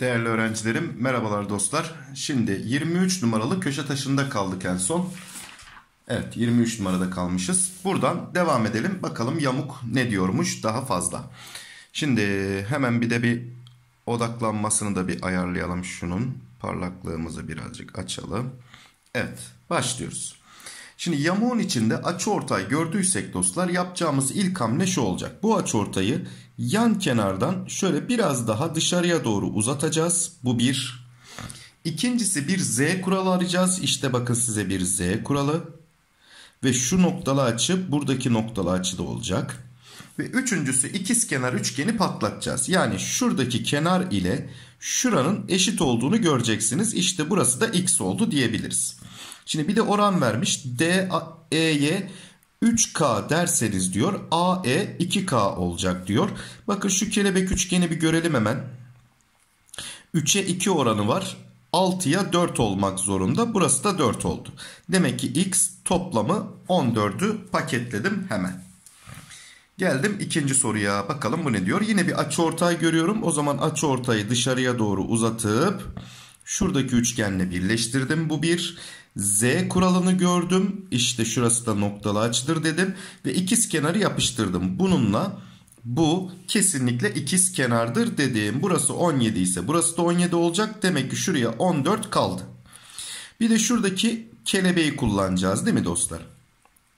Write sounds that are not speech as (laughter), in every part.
Değerli öğrencilerim, merhabalar dostlar. Şimdi 23 numaralı köşe taşında kaldık en son. Evet 23 numarada kalmışız. Buradan devam edelim. Bakalım yamuk ne diyormuş daha fazla. Şimdi hemen bir de bir odaklanmasını da bir ayarlayalım şunun. Parlaklığımızı birazcık açalım. Evet başlıyoruz. Şimdi yamuğun içinde açıortay gördüysek dostlar yapacağımız ilk hamle şu olacak. Bu açıortayı yan kenardan şöyle biraz daha dışarıya doğru uzatacağız. Bu bir. İkincisi bir Z kuralı arayacağız. İşte bakın size bir Z kuralı. Ve şu noktalı açı buradaki noktalı açı da olacak. Ve üçüncüsü ikiz kenar üçgeni patlatacağız. Yani şuradaki kenar ile şuranın eşit olduğunu göreceksiniz. İşte burası da x oldu diyebiliriz. Şimdi bir de oran vermiş. DE'ye 3K derseniz diyor AE 2K olacak diyor. Bakın şu kelebek üçgeni bir görelim hemen. 3'e 2 oranı var. 6'ya 4 olmak zorunda. Burası da 4 oldu. Demek ki x toplamı 14'ü paketledim hemen. Geldim ikinci soruya. Bakalım bu ne diyor? Yine bir açıortay görüyorum. O zaman açıortayı dışarıya doğru uzatıp şuradaki üçgenle birleştirdim. Bu bir. Z kuralını gördüm. İşte şurası da noktalı açıdır dedim. Ve ikiz kenarı yapıştırdım. Bununla bu kesinlikle ikiz kenardır dedim. Burası 17 ise burası da 17 olacak. Demek ki şuraya 14 kaldı. Bir de şuradaki kelebeği kullanacağız değil mi dostlar?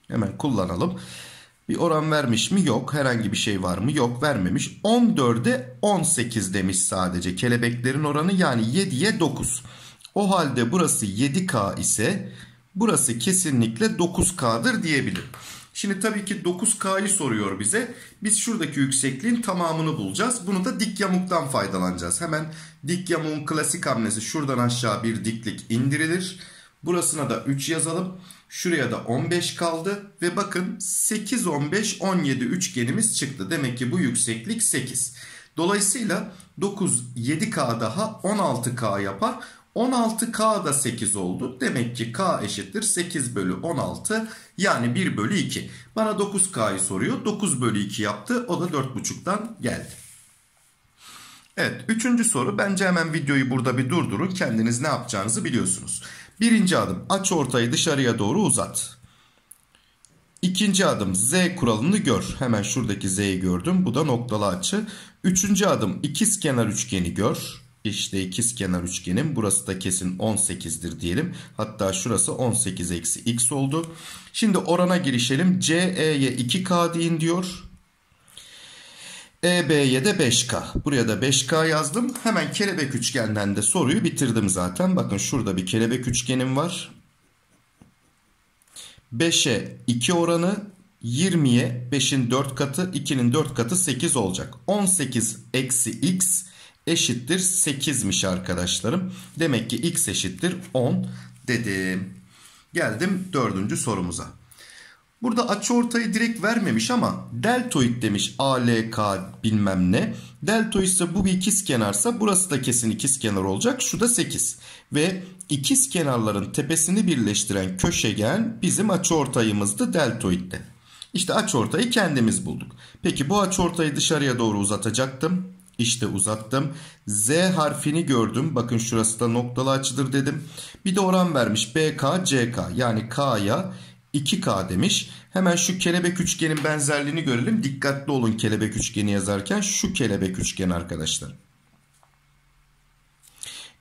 Hemen kullanalım. Bir oran vermiş mi? Yok. Herhangi bir şey var mı? Yok vermemiş. 14'e 18 demiş sadece. Kelebeklerin oranı yani 7'ye 9. O halde burası 7K ise burası kesinlikle 9K'dır diyebilirim. Şimdi tabii ki 9K'yı soruyor bize. Biz şuradaki yüksekliğin tamamını bulacağız. Bunu da dik yamuktan faydalanacağız. Hemen dik yamuğun klasik hamlesi şuradan aşağı bir diklik indirilir. Burasına da 3 yazalım. Şuraya da 15 kaldı. Ve bakın 8, 15, 17 üçgenimiz çıktı. Demek ki bu yükseklik 8. Dolayısıyla 9, 7K daha 16K yapar. 16K da 8 oldu. Demek ki K eşittir 8 bölü 16 yani 1 bölü 2. Bana 9K'yı soruyor. 9 bölü 2 yaptı. O da 4,5'tan geldi. Evet üçüncü soru. Bence hemen videoyu burada bir durdurun. Kendiniz ne yapacağınızı biliyorsunuz. Birinci adım aç ortayı dışarıya doğru uzat. İkinci adım Z kuralını gör. Hemen şuradaki Z'yi gördüm. Bu da noktalı açı. Üçüncü adım ikiz kenar üçgeni gör. İşte ikiz kenar üçgenim. Burası da kesin 18'dir diyelim. Hatta şurası 18 eksi x oldu. Şimdi orana girişelim. CE'ye 2K deyin diyor. EB'ye de 5K. Buraya da 5K yazdım. Hemen kelebek üçgenden de soruyu bitirdim zaten. Bakın şurada bir kelebek üçgenim var. 5'e 2 oranı 20'ye 5'in 4 katı 2'nin 4 katı 8 olacak. 18 eksi x eşittir 8'miş arkadaşlarım. Demek ki x eşittir 10 dedim. Geldim dördüncü sorumuza. Burada açıortayı direkt vermemiş ama deltoid demiş ALK bilmem ne. Deltoid ise bu bir ikiz kenarsa burası da kesin ikiz kenar olacak. Şu da 8. Ve ikiz kenarların tepesini birleştiren köşegen bizim açıortayımızdı deltoidde. İşte açıortayı kendimiz bulduk. Peki bu açıortayı dışarıya doğru uzatacaktım. İşte uzattım. Z harfini gördüm. Bakın şurası da noktalı açıdır dedim. Bir de oran vermiş. BK, CK yani K'ya 2K demiş. Hemen şu kelebek üçgenin benzerliğini görelim. Dikkatli olun kelebek üçgeni yazarken. Şu kelebek üçgen arkadaşlar.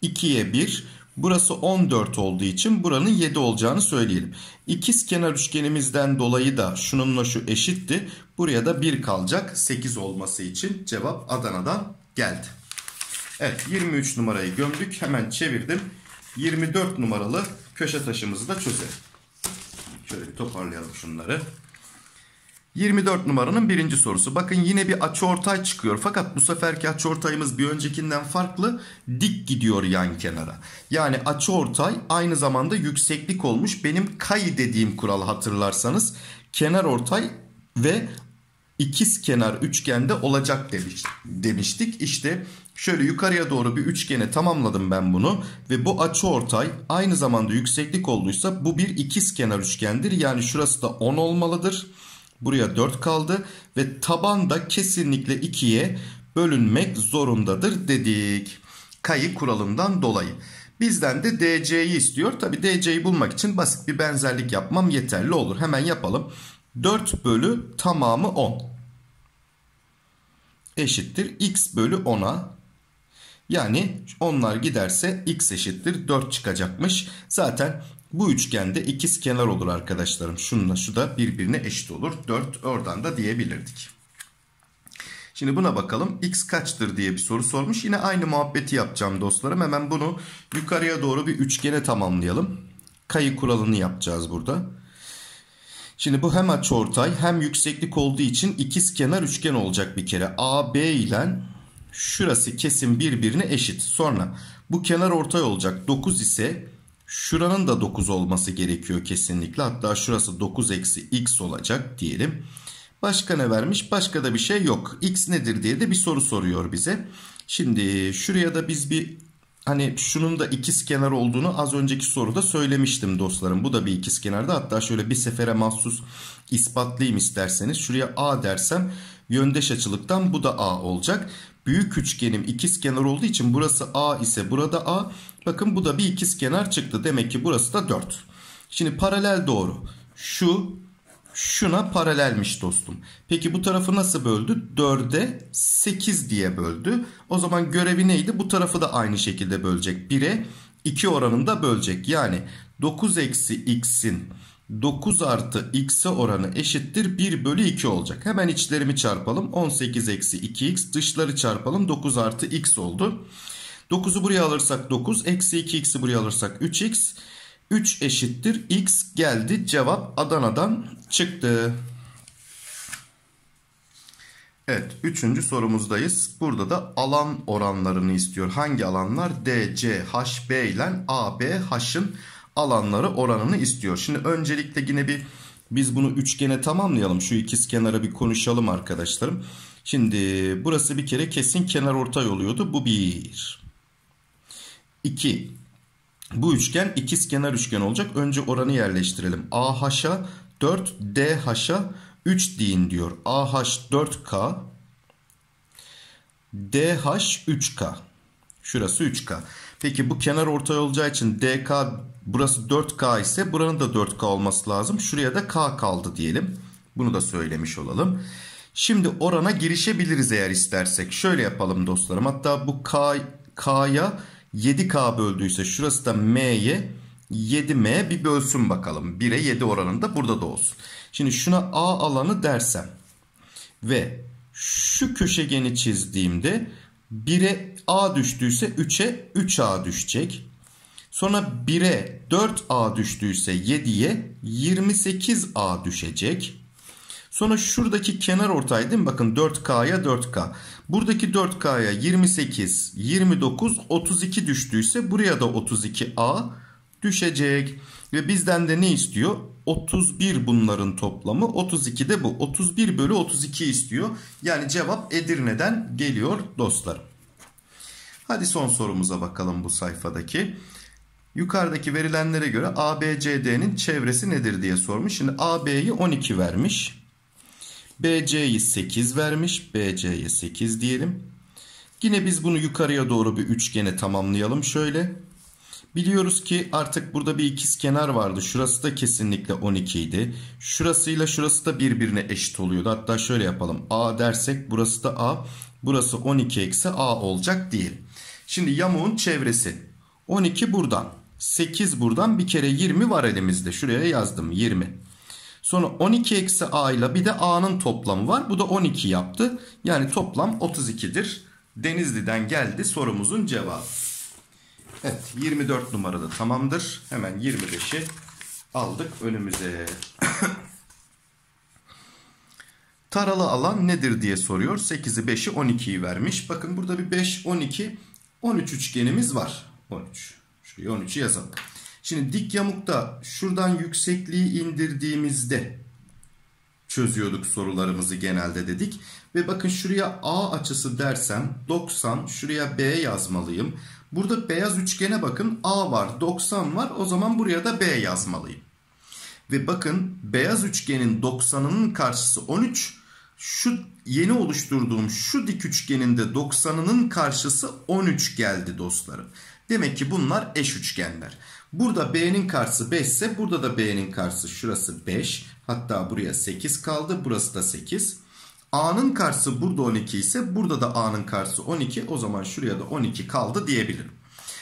2'ye 1. Burası 14 olduğu için buranın 7 olacağını söyleyelim. İkiz kenar üçgenimizden dolayı da şununla şu eşitti. Buraya da 1 kalacak 8 olması için cevap Adana'dan geldi. Evet 23 numarayı gömdük. Hemen çevirdim. 24 numaralı köşe taşımızı da çözelim. Şöyle bir toparlayalım şunları. 24 numaranın birinci sorusu. Bakın yine bir açıortay çıkıyor. Fakat bu seferki açıortayımız bir öncekinden farklı. Dik gidiyor yan kenara. Yani açıortay aynı zamanda yükseklik olmuş. Benim kay dediğim kural hatırlarsanız. Kenar ortay ve ikiz kenar üçgende olacak demiş, demiştik. İşte şöyle yukarıya doğru bir üçgene tamamladım ben bunu. Ve bu açıortay aynı zamanda yükseklik olduysa bu bir ikiz kenar üçgendir. Yani şurası da 10 olmalıdır. Buraya 4 kaldı ve taban da kesinlikle 2'ye bölünmek zorundadır dedik. Kayı kuralından dolayı. Bizden de DC'yi istiyor. Tabi DC'yi bulmak için basit bir benzerlik yapmam yeterli olur. Hemen yapalım. 4 bölü tamamı 10 eşittir x bölü 10'a. Yani onlar giderse x eşittir 4 çıkacakmış. Zaten bu üçgende ikiz kenar olur arkadaşlarım. Şununla şu da birbirine eşit olur. 4 oradan da diyebilirdik. Şimdi buna bakalım. X kaçtır diye bir soru sormuş. Yine aynı muhabbeti yapacağım dostlarım. Hemen bunu yukarıya doğru bir üçgene tamamlayalım. Kayı kuralını yapacağız burada. Şimdi bu hem açıortay hem yükseklik olduğu için ikiz kenar üçgen olacak bir kere. AB ile şurası kesin birbirine eşit. Sonra bu kenar ortay olacak. 9 ise şuranın da 9 olması gerekiyor kesinlikle. Hatta şurası 9 eksi x olacak diyelim. Başka ne vermiş? Başka da bir şey yok. X nedir diye de bir soru soruyor bize. Şimdi şuraya da biz bir hani şunun da ikiz kenar olduğunu az önceki soruda söylemiştim dostlarım. Bu da bir ikiz kenarda. Hatta şöyle bir sefere mahsus ispatlayayım isterseniz. Şuraya A dersem yöndeş açılıktan bu da A olacak. Büyük üçgenim ikiz kenar olduğu için burası A ise burada A. Bakın bu da bir ikiz kenar çıktı. Demek ki burası da 4. Şimdi paralel doğru. Şu şuna paralelmiş dostum. Peki bu tarafı nasıl böldü? 4'e 8 diye böldü. O zaman görevi neydi? Bu tarafı da aynı şekilde bölecek. 1'e 2 oranında bölecek. Yani 9 eksi x'in 9 artı x'e oranı eşittir 1 bölü 2 olacak. Hemen içlerimi çarpalım. 18 eksi 2x dışları çarpalım. 9 artı x oldu. 9'u buraya alırsak 9. Eksi 2x'i buraya alırsak 3x. 3 eşittir x geldi. Cevap Adana'dan çıktı. Evet üçüncü sorumuzdayız. Burada da alan oranlarını istiyor. Hangi alanlar? D, C, H, B ile A, B, H'ın alanları oranını istiyor. Şimdi öncelikle yine bir biz bunu üçgene tamamlayalım. Şu ikiz kenara bir konuşalım arkadaşlarım. Şimdi burası bir kere kesin kenar ortay oluyordu. Bu bir. İki. Bu üçgen ikiz kenar üçgen olacak. Önce oranı yerleştirelim. AH'a 4, DH'a 3 deyin diyor. AH 4K, DH 3K. Şurası 3K. Peki bu kenar ortay olacağı için DK burası 4K ise buranın da 4K olması lazım. Şuraya da K kaldı diyelim. Bunu da söylemiş olalım. Şimdi orana girişebiliriz eğer istersek. Şöyle yapalım dostlarım. Hatta bu K, K'ya 7K böldüyse şurası da M'ye 7M bir bölsün bakalım. 1'e 7 oranında burada da olsun. Şimdi şuna A alanı dersem ve şu köşegeni çizdiğimde 1'e A düştüyse 3'e 3A düşecek. Sonra 1'e 4A düştüyse 7'ye 28A düşecek. Sonra şuradaki kenar ortay değil mi? Bakın 4K'ya 4K. Buradaki 4K'ya 28, 29, 32 düştüyse buraya da 32A düşecek. Ve bizden de ne istiyor? 31 bunların toplamı. 32 de bu. 31 bölü 32 istiyor. Yani cevap Edirne'den geliyor dostlar. Hadi son sorumuza bakalım bu sayfadaki. Yukarıdaki verilenlere göre ABCD'nin çevresi nedir diye sormuş. Şimdi AB'yi 12 vermiş. BC'yi 8 vermiş. BC'ye 8 diyelim. Yine biz bunu yukarıya doğru bir üçgene tamamlayalım şöyle. Biliyoruz ki artık burada bir ikiz kenar vardı. Şurası da kesinlikle 12 idi. Şurasıyla şurası da birbirine eşit oluyordu. Hatta şöyle yapalım. A dersek burası da A. Burası 12 eksi A olacak diyelim. Şimdi yamuğun çevresi. 12 buradan. 8 buradan bir kere 20 var elimizde. Şuraya yazdım 20. Sonra 12 eksi A ile bir de A'nın toplamı var. Bu da 12 yaptı. Yani toplam 32'dir. Denizli'den geldi sorumuzun cevabı. Evet 24 numarada tamamdır. Hemen 25'i aldık önümüze. (coughs) Taralı alan nedir diye soruyor. 8'i 5'i 12'yi vermiş. Bakın burada bir 5, 12, 13 üçgenimiz var. 13. Şuraya 13'ü yazalım. Şimdi dik yamukta şuradan yüksekliği indirdiğimizde çözüyorduk sorularımızı genelde dedik. Ve bakın şuraya A açısı dersem 90 şuraya B yazmalıyım. Burada beyaz üçgene bakın A var 90 var o zaman buraya da B yazmalıyım. Ve bakın beyaz üçgenin 90'ının karşısı 13 Şu yeni oluşturduğum şu dik üçgenin de 90'ının karşısı 13 geldi dostlarım. Demek ki bunlar eş üçgenler. Burada B'nin karşısı 5 ise burada da B'nin karşısı şurası 5. Hatta buraya 8 kaldı. Burası da 8. A'nın karşısı burada 12 ise burada da A'nın karşısı 12. O zaman şuraya da 12 kaldı diyebilirim.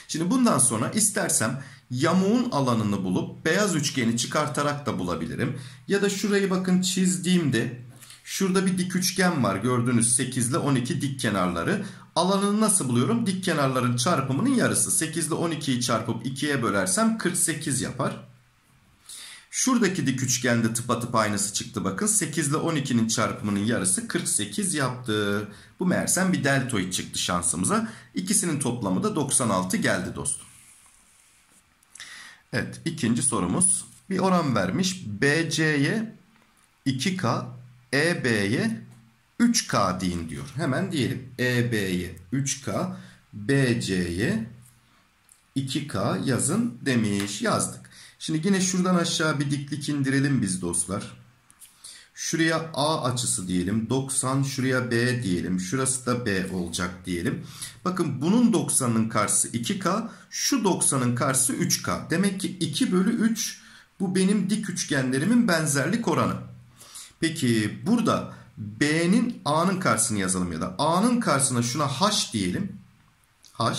Şimdi bundan sonra istersem yamuğun alanını bulup beyaz üçgeni çıkartarak da bulabilirim. Ya da şurayı bakın çizdiğimde şurada bir dik üçgen var. Gördüğünüz 8 ile 12 dik kenarları. Alanını nasıl buluyorum? Dik kenarların çarpımının yarısı. 8 ile 12'yi çarpıp 2'ye bölersem 48 yapar. Şuradaki dik üçgende tıpatıp aynısı çıktı bakın. 8 ile 12'nin çarpımının yarısı 48 yaptı. Bu meğersem bir deltoid çıktı şansımıza. İkisinin toplamı da 96 geldi dostum. Evet ikinci sorumuz. Bir oran vermiş. BC'ye 2K, EB'ye 3K deyin diyor. Hemen diyelim. EB'ye 3K, BC'ye 2K yazın demiş. Yazdık. Şimdi yine şuradan aşağı bir diklik indirelim biz dostlar. Şuraya A açısı diyelim. 90 şuraya B diyelim. Şurası da B olacak diyelim. Bakın bunun 90'ın karşısı 2K. Şu 90'ın karşısı 3K. Demek ki 2 bölü 3 bu benim dik üçgenlerimin benzerlik oranı. Peki burada B'nin A'nın karşısını yazalım ya da A'nın karşısına şuna H diyelim. H.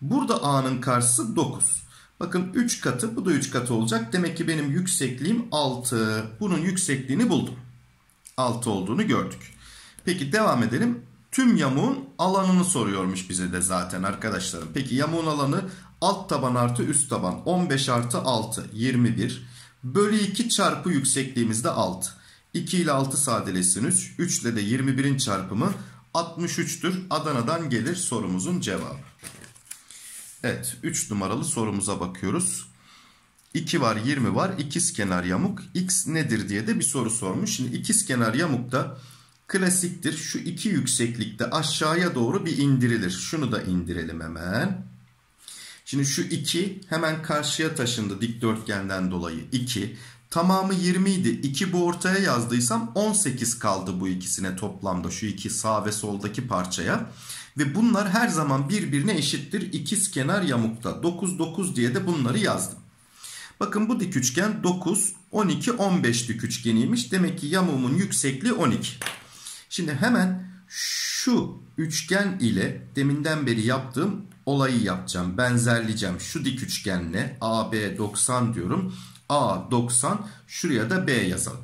Burada A'nın karşısı 9. Bakın 3 katı bu da 3 katı olacak. Demek ki benim yüksekliğim 6. Bunun yüksekliğini buldum. 6 olduğunu gördük. Peki devam edelim. Tüm yamuğun alanını soruyormuş bize de zaten arkadaşlarım. Peki yamuğun alanı alt taban artı üst taban 15 artı 6 21 bölü 2 çarpı yüksekliğimizde 6. 2 ile 6 sadeleşsin 3. 3 ile de 21'in çarpımı 63'tür. Adana'dan gelir sorumuzun cevabı. Evet 3 numaralı sorumuza bakıyoruz. 2 var 20 var ikiz kenar yamuk x nedir diye de bir soru sormuş. Şimdi ikiz kenar yamuk da klasiktir. Şu iki yükseklikte aşağıya doğru bir indirilir. Şunu da indirelim hemen. Şimdi şu 2 hemen karşıya taşındı dikdörtgenden dolayı 2. Tamamı 20 idi. 2 bu ortaya yazdıysam 18 kaldı bu ikisine toplamda şu iki sağ ve soldaki parçaya. Ve bunlar her zaman birbirine eşittir. İkiz kenar yamukta. 9 9 diye de bunları yazdım. Bakın bu dik üçgen 9 12 15 dik üçgeniymiş. Demek ki yamuğumun yüksekliği 12. Şimdi hemen şu üçgen ile deminden beri yaptığım olayı yapacağım. Benzerleyeceğim. Şu dik üçgenle AB 90 diyorum. A 90 şuraya da B yazalım.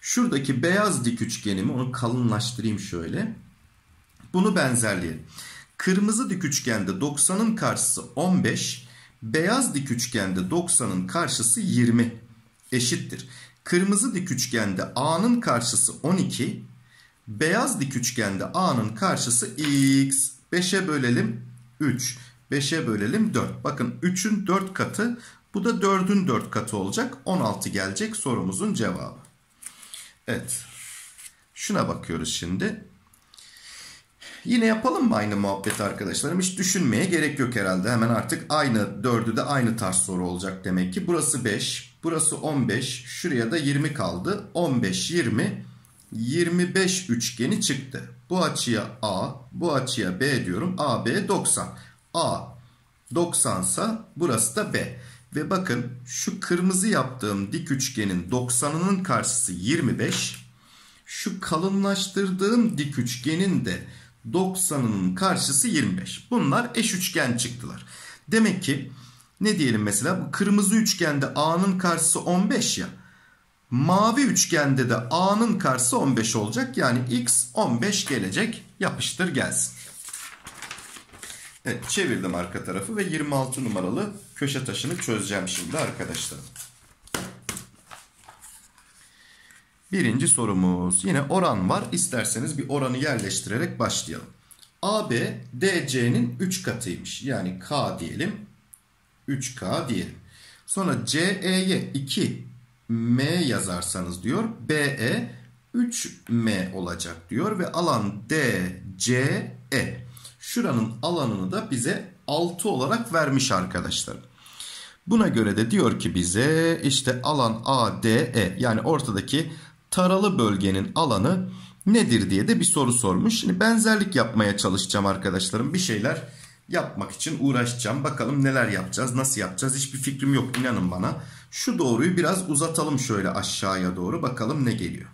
Şuradaki beyaz dik üçgenimi onu kalınlaştırayım şöyle. Bunu benzerleyelim. Kırmızı dik üçgende 90'ın karşısı 15. Beyaz dik üçgende 90'ın karşısı 20 eşittir. Kırmızı dik üçgende A'nın karşısı 12. Beyaz dik üçgende A'nın karşısı X. 5'e bölelim 3. 5'e bölelim 4. Bakın 3'ün 4 katı bu da 4'ün 4 katı olacak. 16 gelecek sorumuzun cevabı. Evet. Şuna bakıyoruz şimdi. Yine yapalım mı aynı muhabbet arkadaşlarım? Hiç düşünmeye gerek yok herhalde. Hemen artık aynı dördü de aynı tarz soru olacak demek ki. Burası 5, burası 15, şuraya da 20 kaldı. 15, 20, 25 üçgeni çıktı. Bu açıya A, bu açıya B diyorum. AB 90. A 90 ise burası da B. Ve bakın şu kırmızı yaptığım dik üçgenin 90'ının karşısı 25. Şu kalınlaştırdığım dik üçgenin de 90'ın karşısı 25. Bunlar eş üçgen çıktılar. Demek ki ne diyelim mesela bu kırmızı üçgende A'nın karşısı 15 ya. Mavi üçgende de A'nın karşısı 15 olacak. Yani X 15 gelecek. Yapıştır gelsin. Evet çevirdim arka tarafı ve 26 numaralı köşe taşını çözeceğim şimdi arkadaşlar. Birinci sorumuz. Yine oran var. İsterseniz bir oranı yerleştirerek başlayalım. AB DC'nin 3 katıymış. Yani K diyelim. 3K diyelim. Sonra CE'ye 2M yazarsanız diyor. BE 3M olacak diyor. Ve alan DCE. Şuranın alanını da bize 6 olarak vermiş arkadaşlar. Buna göre de diyor ki bize işte alan ADE yani ortadaki taralı bölgenin alanı nedir diye de bir soru sormuş. Şimdi benzerlik yapmaya çalışacağım arkadaşlarım. Bir şeyler yapmak için uğraşacağım. Bakalım neler yapacağız, nasıl yapacağız hiçbir fikrim yok inanın bana. Şu doğruyu biraz uzatalım şöyle aşağıya doğru bakalım ne geliyor.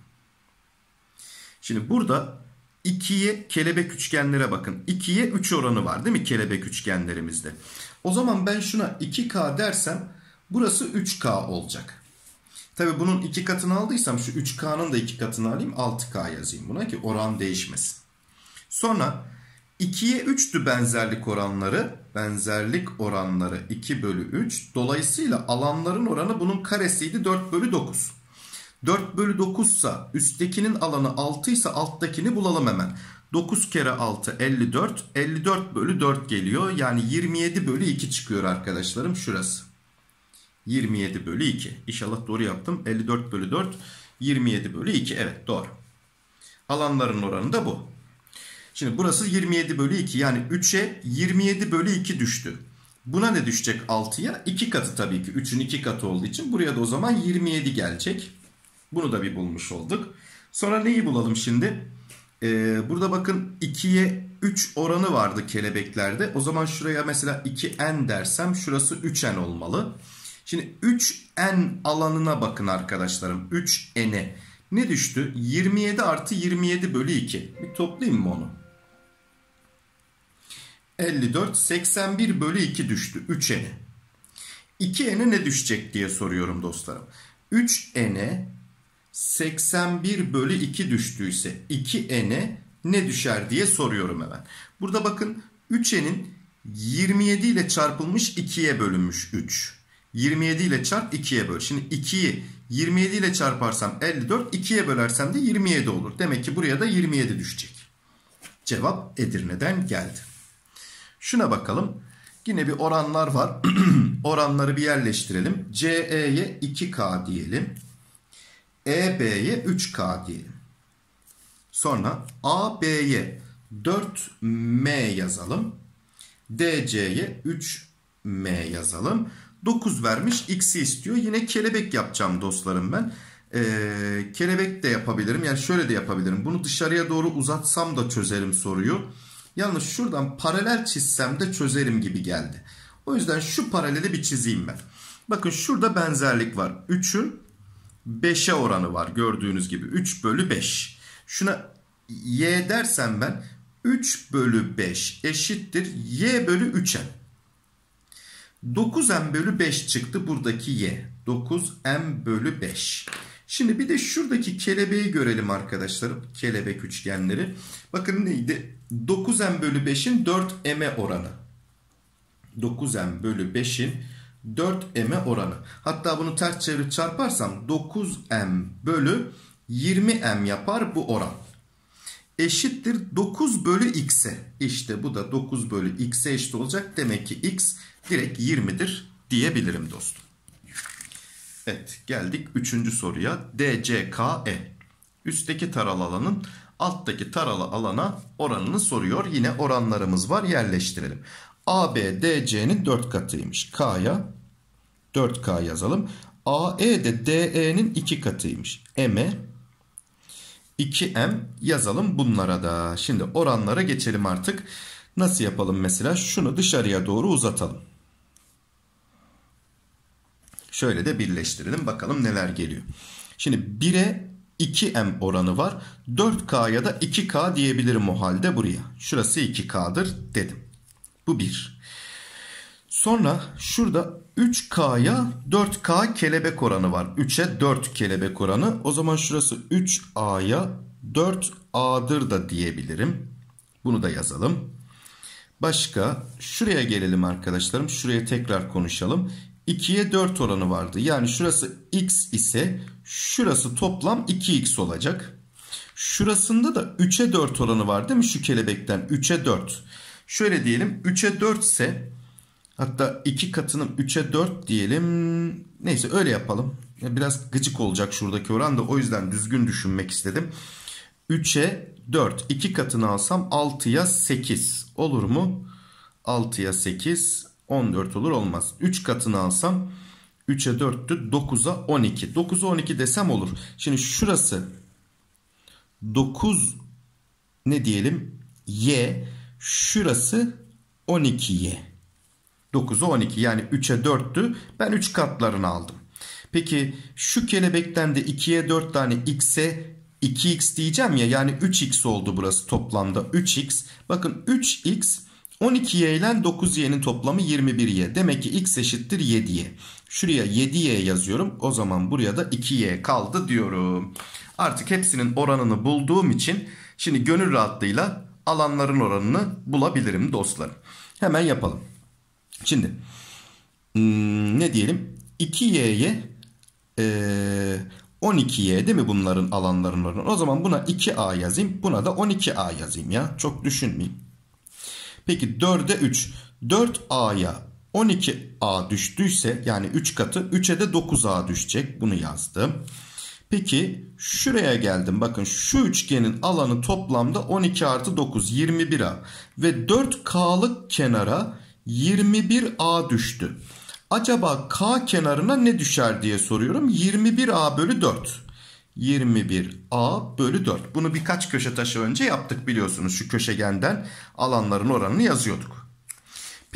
Şimdi burada 2'ye kelebek üçgenlere bakın. 2'ye 3 oranı var değil mi kelebek üçgenlerimizde? O zaman ben şuna 2K dersem burası 3K olacak. Tabi bunun 2 katını aldıysam şu 3K'nın da 2 katını alayım 6K yazayım buna ki oran değişmesin. Sonra 2'ye 3'tü benzerlik oranları. Benzerlik oranları 2 bölü 3. Dolayısıyla alanların oranı bunun karesiydi 4 bölü 9. 4 bölü 9 ise üsttekinin alanı 6 ise alttakini bulalım hemen. 9 kere 6 54. 54 bölü 4 geliyor. Yani 27 bölü 2 çıkıyor arkadaşlarım şurası. 27 bölü 2. İnşallah doğru yaptım. 54 bölü 4 27 bölü 2. Evet doğru. Alanların oranı da bu. Şimdi burası 27 bölü 2 yani 3'e 27 bölü 2 düştü. Buna ne düşecek 6'ya? 2 katı tabii ki. 3'ün 2 katı olduğu için buraya da o zaman 27 gelecek. Bunu da bir bulmuş olduk. Sonra neyi bulalım şimdi? Ee, burada bakın 2'ye 3 oranı vardı kelebeklerde. O zaman şuraya mesela 2n dersem şurası 3n olmalı. Şimdi 3n alanına bakın arkadaşlarım. 3n'e. Ne düştü? 27 artı 27 bölü 2. Bir toplayayım mı onu? 54 81 bölü 2 düştü 3n'e. 2n'e ne düşecek diye soruyorum dostlarım. 3n'e 81 bölü 2 düştüyse 2n'e ne düşer diye soruyorum hemen. Burada bakın 3n'in 27 ile çarpılmış 2'ye bölünmüş 3. 27 ile çarp 2'ye böl. Şimdi 2'yi 27 ile çarparsam 54, 2'ye bölersem de 27 olur. Demek ki buraya da 27 düşecek. Cevap Edirne'den geldi. Şuna bakalım. Yine bir oranlar var. (clears throat) Oranları bir yerleştirelim. CE'ye 2K diyelim. EB'ye 3K diyelim. Sonra AB'ye 4M yazalım. DC'ye 3M yazalım. 9 vermiş x'i istiyor. Yine kelebek yapacağım dostlarım ben. Ee, kelebek de yapabilirim. Yani şöyle de yapabilirim. Bunu dışarıya doğru uzatsam da çözerim soruyu. Yalnız şuradan paralel çizsem de çözerim gibi geldi. O yüzden şu paraleli bir çizeyim ben. Bakın şurada benzerlik var. 3'ün 5'e oranı var gördüğünüz gibi. 3 bölü 5. Şuna y dersem ben 3 bölü 5 eşittir y bölü 3'e. 9m bölü 5 çıktı buradaki y. 9m bölü 5. Şimdi bir de şuradaki kelebeği görelim arkadaşlarım. Kelebek üçgenleri. Bakın neydi? 9m bölü 5'in 4m'e oranı. 9m bölü 5'in 4m'e oranı. Hatta bunu ters çevirip çarparsam 9m bölü 20m yapar bu oran. Eşittir 9 bölü x'e. İşte bu da 9 bölü x'e eşit olacak. Demek ki x direkt 20'dir diyebilirim dostum. Evet geldik 3. soruya. DCKE. Üstteki taralı alanın alttaki taralı alana oranını soruyor. Yine oranlarımız var yerleştirelim. AB DC'nin 4 katıymış. K'ya 4K yazalım. AE de DE'nin 2 katıymış. M'e 2M yazalım bunlara da. Şimdi oranlara geçelim artık. Nasıl yapalım mesela? Şunu dışarıya doğru uzatalım. Şöyle de birleştirelim. Bakalım neler geliyor. Şimdi 1'e 2M oranı var. 4K'ya da 2K diyebilirim o halde buraya. Şurası 2K'dır dedim. Bu 1. Sonra şurada 3K'ya 4K kelebek oranı var. 3'e 4 kelebek oranı. O zaman şurası 3A'ya 4A'dır da diyebilirim. Bunu da yazalım. Başka şuraya gelelim arkadaşlarım. Şuraya tekrar konuşalım. 2'ye 4 oranı vardı. Yani şurası x ise şurası toplam 2x olacak. Şurasında da 3'e 4 oranı var değil mi şu kelebekten? 3'e 4. Şöyle diyelim 3'e 4 ise hatta 2 katını 3'e 4 diyelim. Neyse öyle yapalım. Biraz gıcık olacak şuradaki oran da o yüzden düzgün düşünmek istedim. 3'e 4. 2 katını alsam 6'ya 8 olur mu? 6'ya 8 14 olur olmaz. 3 katını alsam 3'e 4'tü 9'a 12. 9'a 12 desem olur. Şimdi şurası 9 ne diyelim y şurası 12y. 9'u 12 yani 3'e 4'tü. Ben 3 katlarını aldım. Peki şu kelebekten de 2'ye 4 tane x'e 2x diyeceğim ya yani 3x oldu burası toplamda 3x. Bakın 3x 12y ile 9y'nin toplamı 21y. Demek ki x eşittir 7y. Şuraya 7y yazıyorum. O zaman buraya da 2y kaldı diyorum. Artık hepsinin oranını bulduğum için şimdi gönül rahatlığıyla alanların oranını bulabilirim dostlarım. Hemen yapalım. Şimdi hmm, ne diyelim? 2y'ye ee, 12y değil mi bunların alanların oranı? O zaman buna 2a yazayım. Buna da 12a yazayım ya. Çok düşünmeyeyim. Peki 4'e 3. 4a'ya 12a düştüyse yani 3 katı 3'e de 9a düşecek. Bunu yazdım. Peki şuraya geldim. Bakın şu üçgenin alanı toplamda 12 artı 9 21a. Ve 4k'lık kenara 21a düştü. Acaba k kenarına ne düşer diye soruyorum. 21a bölü 4. 21a bölü 4. Bunu birkaç köşe taşı önce yaptık biliyorsunuz. Şu köşegenden alanların oranını yazıyorduk.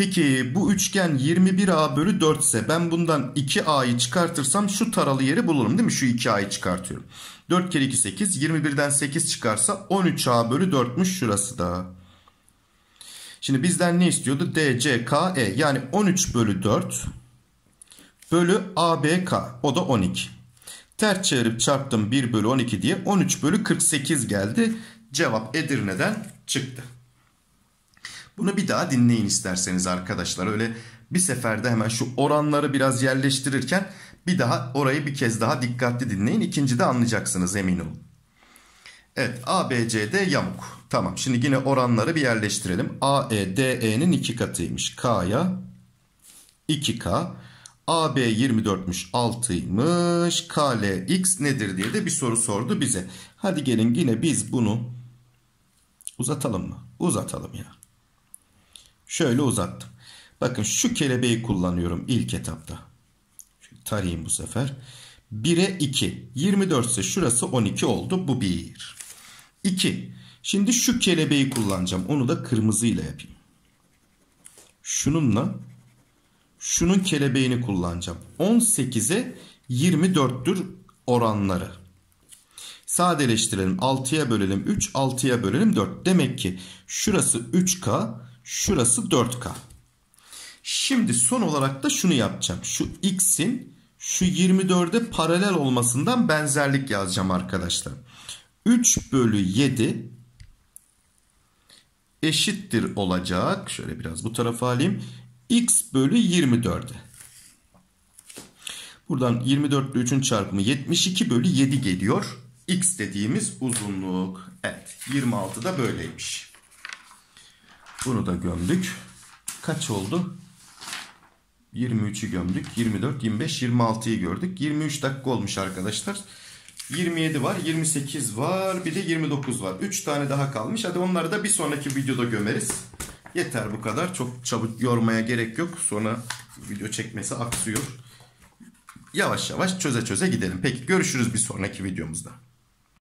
Peki bu üçgen 21a bölü 4 ise ben bundan 2a'yı çıkartırsam şu taralı yeri bulurum değil mi? Şu 2a'yı çıkartıyorum. 4 kere 2 8. 21'den 8 çıkarsa 13a bölü 4'müş şurası da. Şimdi bizden ne istiyordu? D, C, K, E. Yani 13 bölü 4 bölü A, B, K. O da 12. Ters çevirip çarptım 1 bölü 12 diye 13 bölü 48 geldi. Cevap Edirne'den çıktı. Bunu bir daha dinleyin isterseniz arkadaşlar. Öyle bir seferde hemen şu oranları biraz yerleştirirken bir daha orayı bir kez daha dikkatli dinleyin. İkinci de anlayacaksınız emin olun. Evet ABCD yamuk. Tamam şimdi yine oranları bir yerleştirelim. AEDE'nin iki katıymış. K'ya 2K. AB 24'müş 6'ymış. KLX nedir diye de bir soru sordu bize. Hadi gelin yine biz bunu uzatalım mı? Uzatalım ya. Şöyle uzattım. Bakın şu kelebeği kullanıyorum ilk etapta. Şöyle tarayayım bu sefer. 1'e 2. 24 ise şurası 12 oldu. Bu 1. 2. Şimdi şu kelebeği kullanacağım. Onu da kırmızıyla yapayım. Şununla şunun kelebeğini kullanacağım. 18'e 24'tür oranları. Sadeleştirelim. 6'ya bölelim 3, 6'ya bölelim 4. Demek ki şurası 3K, şurası 4K. Şimdi son olarak da şunu yapacağım. Şu x'in şu 24'e paralel olmasından benzerlik yazacağım arkadaşlar. 3 bölü 7 eşittir olacak. Şöyle biraz bu tarafa alayım. x bölü 24'e. Buradan 24 ile 3'ün çarpımı 72 bölü 7 geliyor. X dediğimiz uzunluk. Evet 26 da böyleymiş. Bunu da gömdük. Kaç oldu? 23'ü gömdük. 24, 25, 26'yı gördük. 23 dakika olmuş arkadaşlar. 27 var, 28 var, bir de 29 var. 3 tane daha kalmış. Hadi onları da bir sonraki videoda gömeriz. Yeter bu kadar. Çok çabuk yormaya gerek yok. Sonra video çekmesi aksıyor. Yavaş yavaş çöze çöze gidelim. Peki görüşürüz bir sonraki videomuzda.